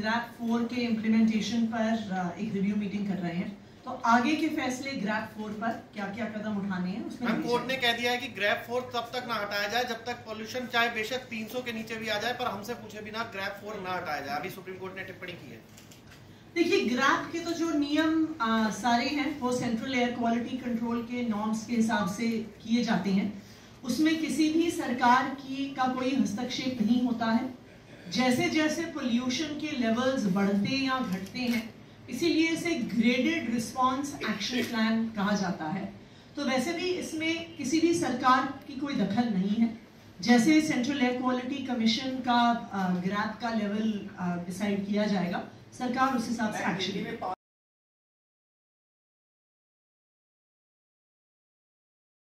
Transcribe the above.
के इम्प्लीमेंटेशन पर एक रिव्यू मीटिंग कर रहे हैं। तो आगे के फैसले ग्रैप फोर पर क्या क्या कदम उठाने हैं उसमें कोर्ट ने कह दिया है कि ग्रैप फोर तब तक ना हटाया जाए जब तक पॉल्यूशन चाहे बेशक 300 के नीचे भी आ जाए पर हमसे पूछे बिना ग्रैप फोर ना हटाया जाए। अभी सुप्रीम कोर्ट ने टिप्पणी की है। देखिए ग्रैप के तो जो नियम आ, सारे हैं वो सेंट्रल एयर क्वालिटी कंट्रोल के नॉर्म्स के हिसाब से किए जाते हैं। उसमें किसी भी सरकार की का कोई हस्तक्षेप नहीं होता है। जैसे जैसे पोल्यूशन के लेवल्स बढ़ते या घटते हैं इसीलिए इसे ग्रेडेड रिस्पांस एक्शन प्लान कहा जाता है। तो वैसे भी इसमें किसी भी सरकार की कोई दखल नहीं है। जैसे सेंट्रल एयर क्वालिटी कमीशन का ग्रैप का लेवल डिसाइड किया जाएगा सरकार उस हिसाब से एक्शन